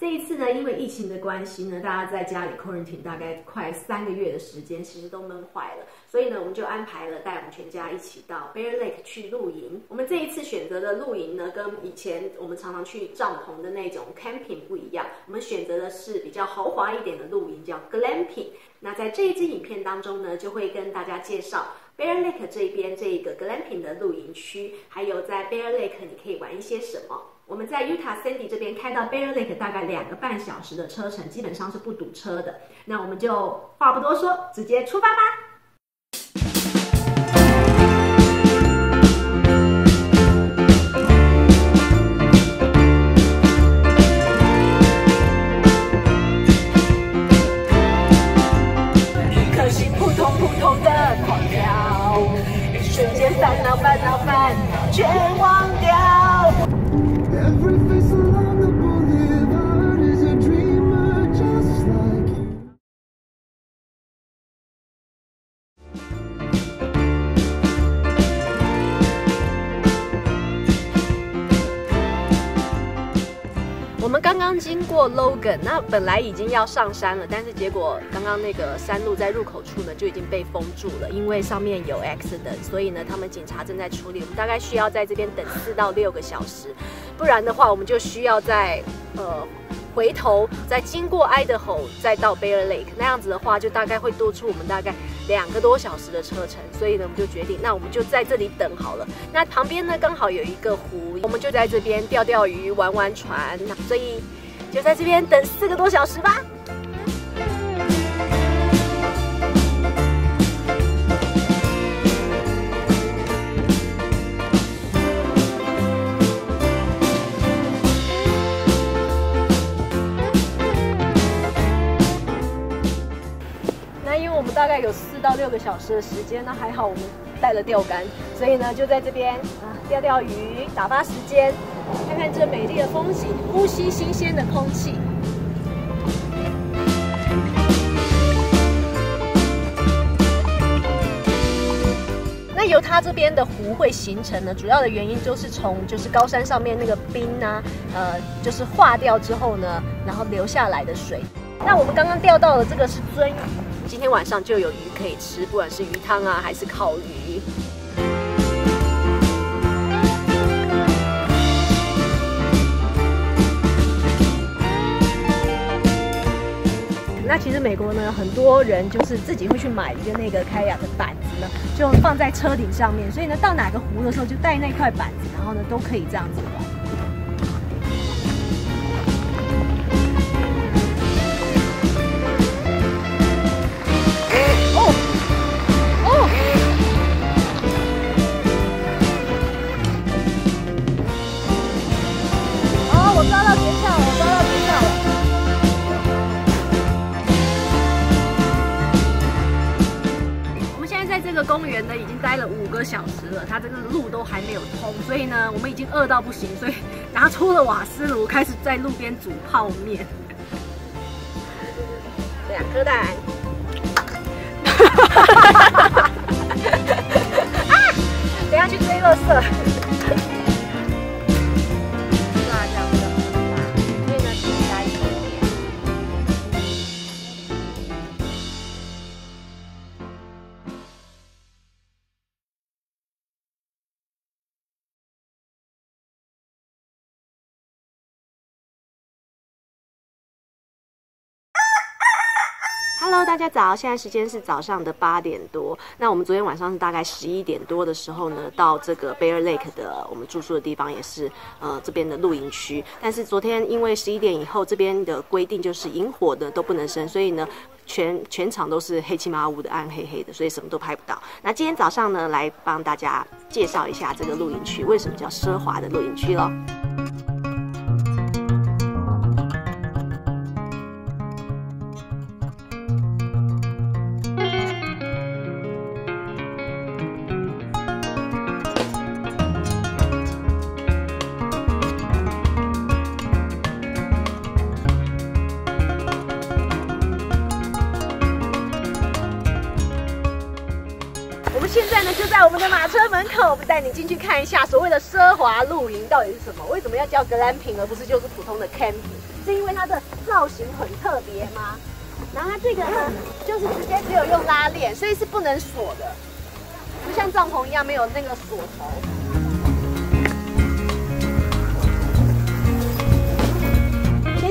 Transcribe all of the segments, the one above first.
这一次呢，因为疫情的关系呢，大家在家里 quarantine 大概快三个月的时间，其实都闷坏了，所以呢，我们就安排了带我们全家一起到 Bear Lake 去露营。我们这一次选择的露营呢，跟以前我们常常去帐篷的那种 camping 不一样，我们选择的是比较豪华一点的露营，叫 glamping。那在这一支影片当中呢，就会跟大家介绍。Bear Lake 这边这个 glamping 的露营区，还有在 Bear Lake 你可以玩一些什么？我们在 Utah Sandy 这边开到 Bear Lake 大概两个半小时的车程，基本上是不堵车的。那我们就话不多说，直接出发吧。刚刚经过 Logan，那本来已经要上山了，但是结果刚刚那个山路在入口处呢就已经被封住了，因为上面有 accident，所以呢他们警察正在处理，我们大概需要在这边等四到六个小时，不然的话我们就需要在呃。回头再经过 Idaho，再到 Bear Lake，那样子的话，就大概会多出我们大概两个多小时的车程。所以呢，我们就决定，那我们就在这里等好了。那旁边呢，刚好有一个湖，我们就在这边钓钓鱼、玩玩船。所以就在这边等四个多小时吧。到六个小时的时间，那还好我们带了钓竿，所以呢就在这边啊钓钓鱼，打发时间，看看这美丽的风景，呼吸新鲜的空气。那由它这边的湖会形成呢，主要的原因就是从就是高山上面那个冰呢，呃，就是化掉之后呢，然后流下来的水。那我们刚刚钓到的这个是鳟鱼。今天晚上就有鱼可以吃，不管是鱼汤啊，还是烤鱼。那其实美国呢，很多人就是自己会去买一个那个开雅的板子呢，就放在车顶上面，所以呢，到哪个湖的时候就带那块板子，然后呢，都可以这样子玩。饿到不行，所以拿出了瓦斯炉，开始在路边煮泡面。两颗蛋，啊等下去追垃圾。Hello，大家早！现在时间是早上的八点多。那我们昨天晚上是大概十一点多的时候呢，到这个 Bear Lake 的我们住宿的地方，也是呃这边的露营区。但是昨天因为十一点以后这边的规定就是引火的都不能生，所以呢全全场都是黑漆麻乌的暗黑黑的，所以什么都拍不到。那今天早上呢，来帮大家介绍一下这个露营区为什么叫奢华的露营区喽。我们现在呢就在我们的马车门口，我们带你进去看一下所谓的奢华露营到底是什么？为什么要叫 glamping 而不是就是普通的 camping？是因为它的造型很特别吗？然后它这个呢，就是直接只有用拉链，所以是不能锁的，不像帐篷一样没有那个锁头。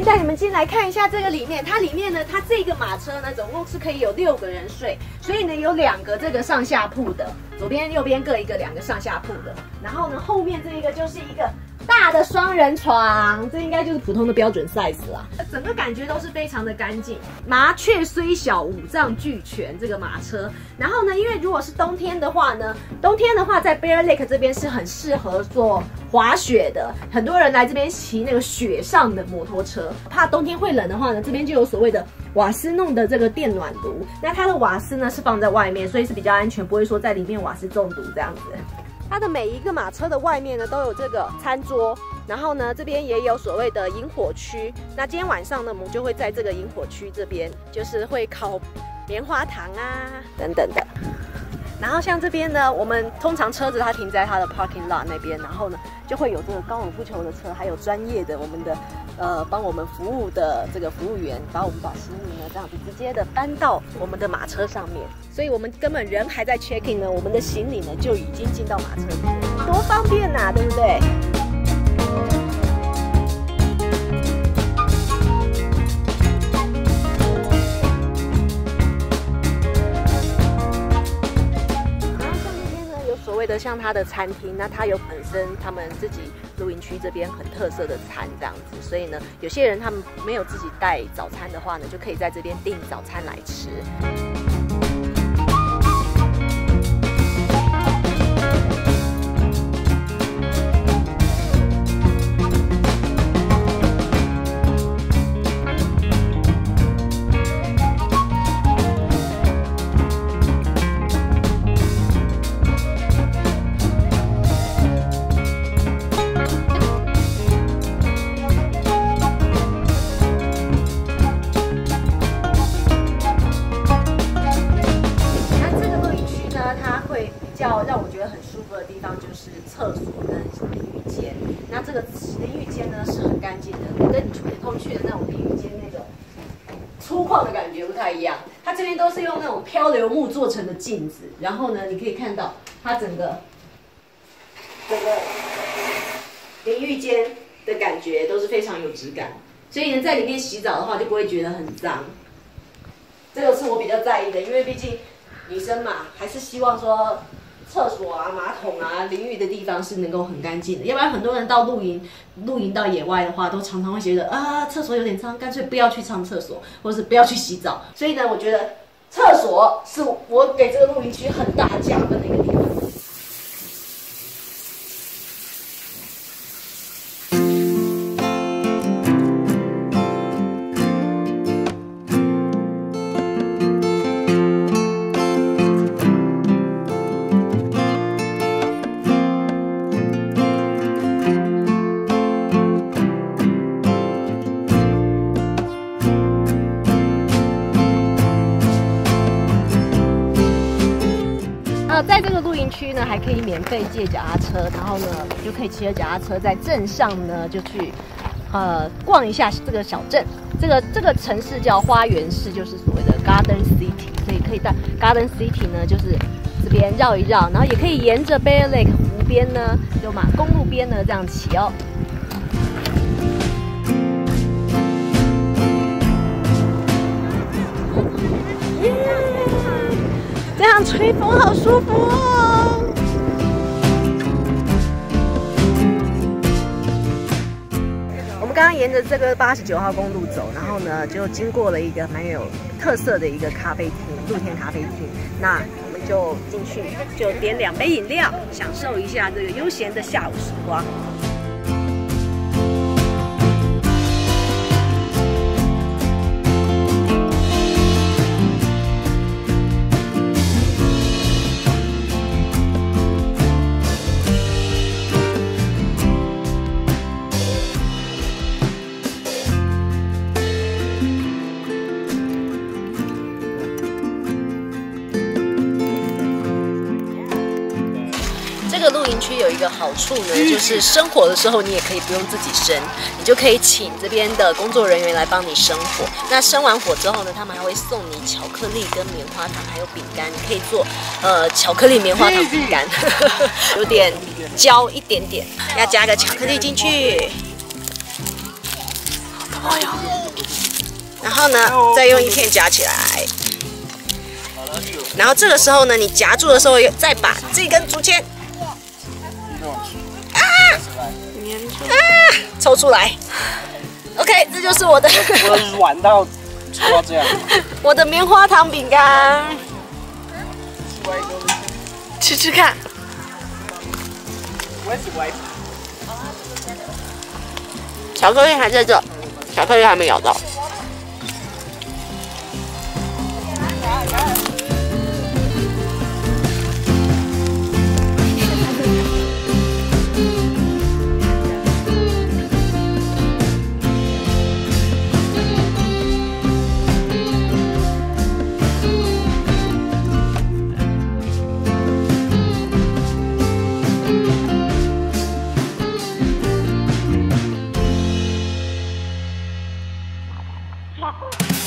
带你们进来看一下这个里面，它里面呢，它这个马车呢，总共是可以有六个人睡，所以呢有两个这个上下铺的，左边右边各一个，两个上下铺的，然后呢后面这一个就是一个。大的双人床，这应该就是普通的标准 size 啦。整个感觉都是非常的干净。麻雀虽小，五脏俱全。这个马车，然后呢，因为如果是冬天的话呢，冬天的话在 Bear Lake 这边是很适合做滑雪的。很多人来这边骑那个雪上的摩托车。怕冬天会冷的话呢，这边就有所谓的瓦斯弄的这个电暖炉。那它的瓦斯呢是放在外面，所以是比较安全，不会说在里面瓦斯中毒这样子。它的每一个马车的外面呢，都有这个餐桌，然后呢，这边也有所谓的萤火区。那今天晚上呢，我们就会在这个萤火区这边，就是会烤棉花糖啊等等的。然后像这边呢，我们通常车子它停在它的 parking lot 那边，然后呢，就会有这个高尔夫球的车，还有专业的我们的呃帮我们服务的这个服务员，把我们把行李呢这样子直接的搬到我们的马车上面，所以我们根本人还在 checking 呢，我们的行李呢就已经进到马车里面，多方便呐，对不对？像他的餐厅，那他有本身他们自己露营区这边很特色的餐这样子，所以呢，有些人他们没有自己带早餐的话呢，就可以在这边订早餐来吃。漂流木做成的镜子，然后呢，你可以看到它整个整个淋浴间的感觉都是非常有质感，所以呢，在里面洗澡的话就不会觉得很脏。这个是我比较在意的，因为毕竟女生嘛，还是希望说厕所啊、马桶啊、淋浴的地方是能够很干净的。要不然很多人到露营、露营到野外的话，都常常会觉得啊，厕所有点脏，干脆不要去上厕所，或者是不要去洗澡。所以呢，我觉得。厕所是我给这个露营区很大加分的一个地方。在这个露营区呢，还可以免费借脚踏车，然后呢，就可以骑着脚踏车在镇上呢，就去呃逛一下这个小镇。这个这个城市叫花园市，就是所谓的 Garden City，所以可以在 Garden City 呢，就是这边绕一绕，然后也可以沿着 Bear Lake 湖边呢，就马公路边呢这样骑哦。这样吹风好舒服哦！我们刚刚沿着这个八十九号公路走，然后呢，就经过了一个蛮有特色的一个咖啡厅——露天咖啡厅。那我们就进去，就点两杯饮料，享受一下这个悠闲的下午时光。这个露营区有一个好处呢，就是生火的时候你也可以不用自己生，你就可以请这边的工作人员来帮你生火。那生完火之后呢，他们还会送你巧克力跟棉花糖，还有饼干，你可以做呃巧克力棉花糖饼干，有点焦一点点，要加个巧克力进去。哎呦，然后呢，再用一片夹起来。然后这个时候呢，你夹住的时候，再把这根竹签抽出来。OK，这就是我的。我软到抽到这样。我的棉花糖饼干，吃吃看。巧克力还在这，巧克力还没咬到。离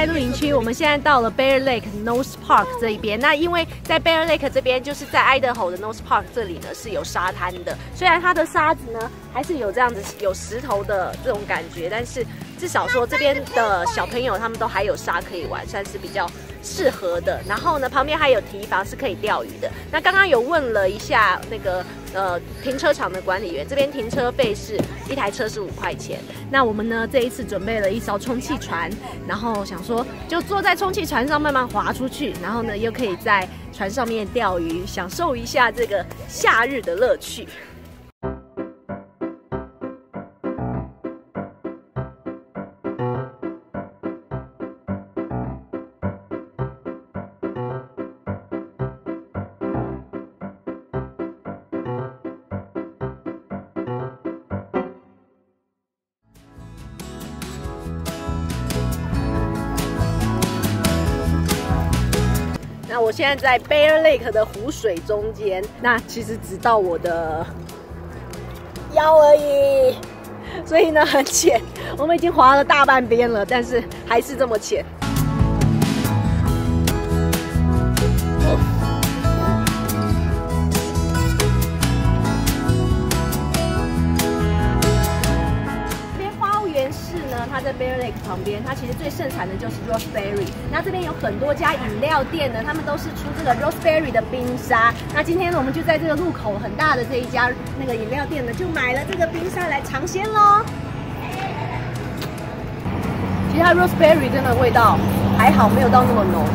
开露营区，我们现在到了 Bear Lake Nose Park 这一边。那因为在 Bear Lake 这边，就是在 Idaho 的 Nose Park 这里呢是有沙滩的。虽然它的沙子呢还是有这样子有石头的这种感觉，但是至少说这边的小朋友他们都还有沙可以玩，算是比较。适合的，然后呢，旁边还有提防是可以钓鱼的。那刚刚有问了一下那个呃停车场的管理员，这边停车费是一台车是五块钱。那我们呢这一次准备了一艘充气船，然后想说就坐在充气船上慢慢划出去，然后呢又可以在船上面钓鱼，享受一下这个夏日的乐趣。现在在 Bear Lake 的湖水中间，那其实只到我的腰而已，所以呢很浅。我们已经滑了大半边了，但是还是这么浅。旁边，它其实最盛产的就是 Roseberry。那这边有很多家饮料店呢，他们都是出这个 Roseberry 的冰沙。那今天呢，我们就在这个路口很大的这一家那个饮料店呢，就买了这个冰沙来尝鲜喽。其他 Roseberry 真的味道还好，没有到那么浓。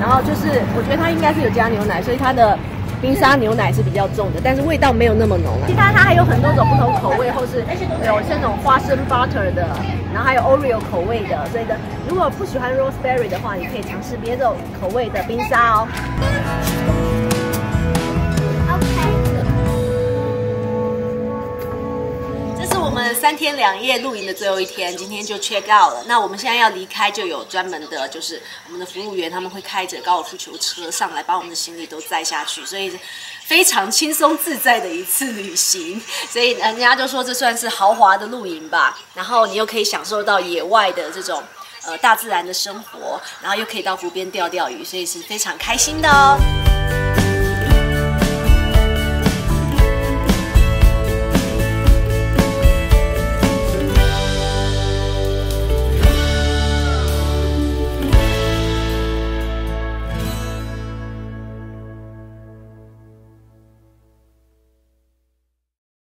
然后就是，我觉得它应该是有加牛奶，所以它的。冰沙牛奶是比较重的，但是味道没有那么浓。其他它还有很多种不同口味，或是有这种花生 butter 的，然后还有 Oreo 口味的。所以的，如果不喜欢 Roseberry 的话，你可以尝试别种口味的冰沙哦。我们三天两夜露营的最后一天，今天就 check out 了。那我们现在要离开，就有专门的，就是我们的服务员，他们会开着高尔夫球车上来，把我们的行李都载下去，所以非常轻松自在的一次旅行。所以人家就说这算是豪华的露营吧。然后你又可以享受到野外的这种呃大自然的生活，然后又可以到湖边钓钓鱼，所以是非常开心的哦。